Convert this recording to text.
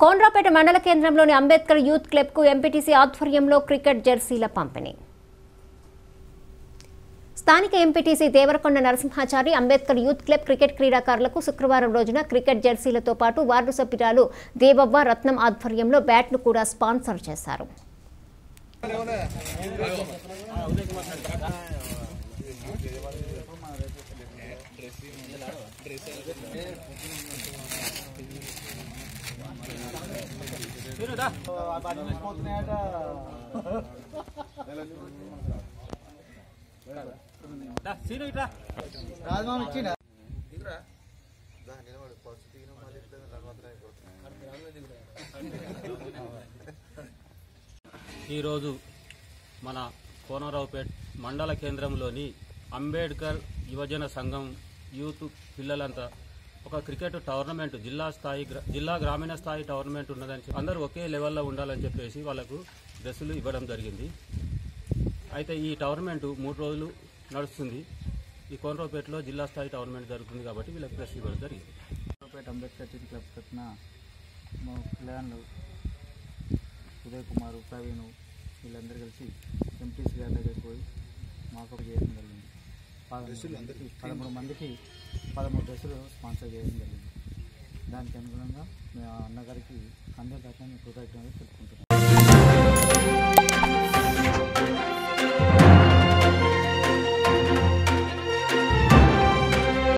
కోండ్రాపేట మండల కేంద్రంలోని అంబేద్కర్ యూత్ క్లబ్కు ఎంపీటీసీ ఆధ్వర్యంలో క్రికెట్ జెర్సీల పంపిణీ. స్థానిక MPTC Devarakonda Narasimhachari Ambedkar youth club cricket క్రీడాకారులకు శుక్రవారం రోజున క్రికెట్ జెర్సీలతో పాటు వార్డు సభ్యురాలు దేవవ్వ రత్నం ఆధ్వర్యంలో బ్యాట్ను కూడా స్పాన్సర్ చేశారు. ఇచ్చిండ ఈరోజు మన కోనరావుపేట్ మండల కేంద్రంలోని అంబేద్కర్ యువజన సంఘం యూత్ పిల్లలంతా ఒక క్రికెట్ టోర్నమెంట్ జిల్లా స్థాయి జిల్లా గ్రామీణ స్థాయి టోర్నమెంట్ ఉన్నదని చెప్పి అందరూ ఒకే లెవెల్లో ఉండాలని చెప్పేసి వాళ్ళకు డ్రెస్సులు ఇవ్వడం జరిగింది. అయితే ఈ టోర్నమెంట్ మూడు రోజులు నడుస్తుంది. ఈ కోనరావుపేటలో జిల్లా స్థాయి టోర్నమెంట్ జరుగుతుంది కాబట్టి వీళ్ళకి డ్రెస్ ఇవ్వడం జరిగింది. పేట అంబేద్కర్ సిటీ క్లబ్ తరఫున మా ప్లాన్లు ఉదయ్ కుమార్ ప్రవీణ్ వీళ్ళందరూ కలిసి ఎంపీసీ గారి దగ్గరికి పోయి మాకు చేయడం పదమూడు మందికి పదమూడు మందికి పదమూడు డ్రెస్సులు స్పాన్సర్ చేయడం జరిగింది. దానికి అనుగుణంగా మేము అన్నగారికి అందరి తరఫున కృతజ్ఞతలు తెలుపుకుంటున్నాం